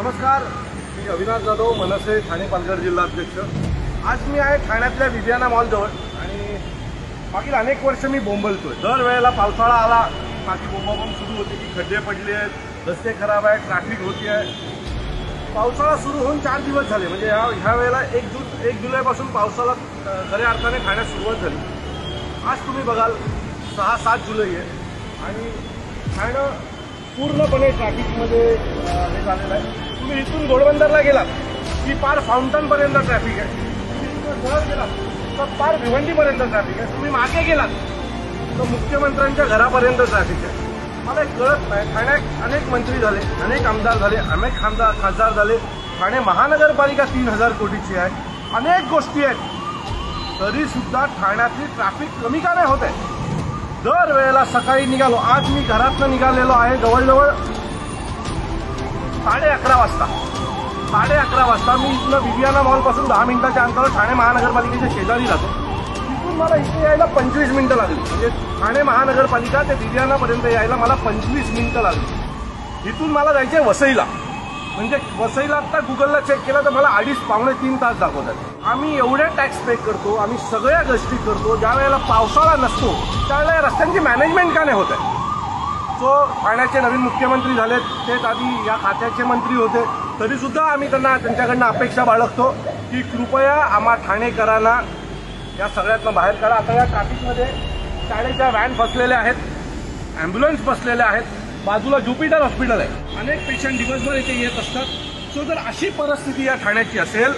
नमस्कार मी अविनाश जाधव मनसे ठाणे पालघर जिल्हा अध्यक्ष आज मी आहे ठाण्यातल्या विजयाना मॉलजवळ आणि मागील अनेक वर्ष मी बोंबलतोय. दरवेळेला पावसाळा आला माझी बोंबाबोंब सुरू होती की खड्डे पडले आहेत रस्ते खराब आहे ट्रॅफिक होती आहे. पावसाळा सुरू होऊन चार दिवस झाले म्हणजे ह्या ह्या वेळेला एक जून एक जुलैपासून पावसाला खऱ्या अर्थाने ठाण्यात सुरुवात झाली. आज तुम्ही बघाल सहा सात जुलै आहे. आणि ठाणं पूर्णपणे ट्रॅफिकमध्ये हे झालेलं आहे. तुम्ही इथून घोडबंदरला गेलात. की पार फाउंटनपर्यंत ट्रॅफिक आहे. तुम्ही इथून जवळ गेलात. तर पार भिवंडीपर्यंत ट्रॅफिक आहे. तुम्ही मागे गेलात. तर मुख्यमंत्र्यांच्या घरापर्यंत ट्रॅफिक आहे. मला एक कळत नाही. ठाण्यात अनेक मंत्री झाले अनेक आमदार झाले अनेक खासदार खासदार झाले. ठाणे महानगरपालिका तीन हजार कोटीची आहे. अनेक गोष्टी आहेत. तरीसुद्धा ठाण्यातली ट्रॅफिक कमी का नाही होत आहे? दर वेळेला सकाळी निघालो. आज मी घरातनं निघालेलो आहे. जवळजवळ साडे अकरा वाजता. साडे अकरा वाजता मी इथलं विवियाना मॉलपासून दहा मिनिटाच्या अंतरावर ठाणे महानगरपालिकेच्या शेजारी जातो. तिथून मला इथे यायला पंचवीस मिनिटं लागली. म्हणजे ठाणे महानगरपालिका ते विवियानापर्यंत यायला मला पंचवीस मिनिटं लागली. इथून मला जायचे वसईला. म्हणजे वसईला आता गुगलला चेक केलं तर मला अडीच पावणे तीन तास दाखवतात. आम्ही एवढ्या टॅक्स पे करतो आम्ही सगळ्या गोष्टी करतो ज्या वेळेला पावसाळा नसतो त्यावेळेला रस्त्यांची मॅनेजमेंट का नाही होत आहे? जो ठाण्याचे नवीन मुख्यमंत्री झालेत तेच आधी या खात्याचे मंत्री होते. तरीसुद्धा आम्ही त्यांना त्यांच्याकडनं अपेक्षा बाळगतो की कृपया आम्हा ठाणेकरांना या सगळ्यातनं बाहेर काढा. आता या ट्रॅफिकमध्ये शाळेच्या व्हॅन फसलेल्या आहेत ॲम्ब्युलन्स बसलेल्या आहेत. बाजूला ज्युपिटर हॉस्पिटल आहे. अनेक पेशंट दिवसभर इथे येत असतात. सो जर अशी परिस्थिती या ठाण्याची असेल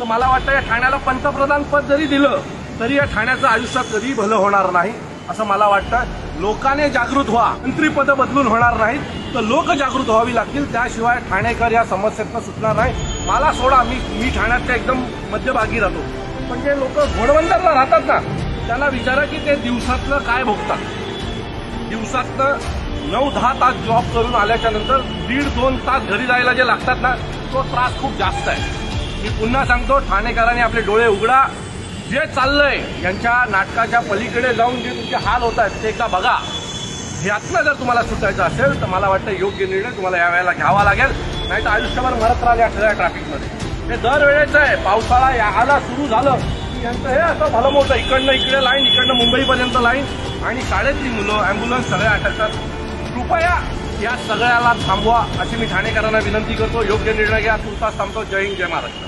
तर मला वाटतं या ठाण्याला पंतप्रधान पद जरी दिलं तरी या ठाण्याचं आयुष्यात कधी भलं होणार नाही असं मला वाटतं. लोकांनी जागृत व्हा. मंत्रीपदं बदलून होणार नाहीत तर लोक जागृत व्हावी लागतील. त्याशिवाय ठाणेकर या समस्येतनं सुटणार नाही. मला सोडा मी मी ठाण्याच्या एकदम मध्यभागी राहतो. पण जे लोक घोडबंदरला राहतात ना त्यांना विचारा की ते दिवसातलं काय भोगतात. दिवसातलं नऊ दहा तास जॉब करून आल्याच्यानंतर दीड दोन तास घरी जायला जे लागतात ना तो त्रास खूप जास्त आहे. मी पुन्हा सांगतो ठाणेकरांनी आपले डोळे उघडा. जे चाललंय यांच्या नाटकाच्या पलीकडे जाऊन जे तुमचे हाल होत आहेत ते एकदा बघा. यातनं जर तुम्हाला सुटायचं असेल तर मला वाटतं योग्य निर्णय तुम्हाला या वेळेला घ्यावा लागेल. नाही तर आयुष्यभर मरत राहिले या सगळ्या ट्रॅफिकमध्ये हे दरवेळेचं आहे पावसाळा याला सुरू झालं. की यांचं हे असं भलं मोठं इकडनं इकडे लाईन इकडनं मुंबईपर्यंत लाईन आणि शाळेतली मुलं ॲम्ब्युलन्स सगळ्या अटकतात. कृपया या सगळ्याला थांबवा अशी मी ठाणेकरांना विनंती करतो. योग्य निर्णय घ्या. तुर्तास थांबतो जय हिंद जय महाराष्ट्र.